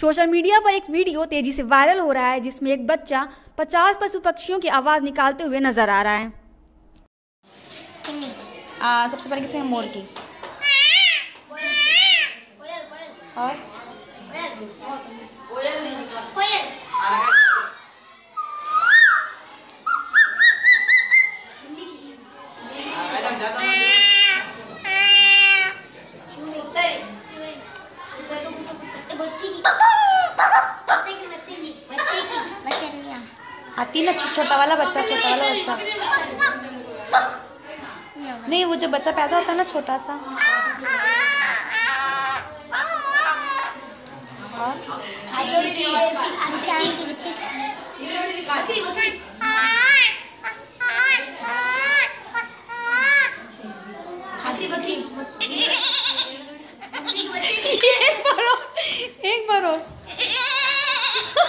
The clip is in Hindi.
सोशल मीडिया पर एक वीडियो तेज़ी से वायरल हो रहा है जिसमें एक बच्चा 50 पशु पक्षियों की आवाज़ निकालते हुए नज़र आ रहा है। आ, सबसे पहले किसे मोर की। और? हाथी ना छोटा वाला बच्चा, छोटा वाला बच्चा। नहीं, वो जो बच्चा पैदा होता है ना छोटा सा। और एक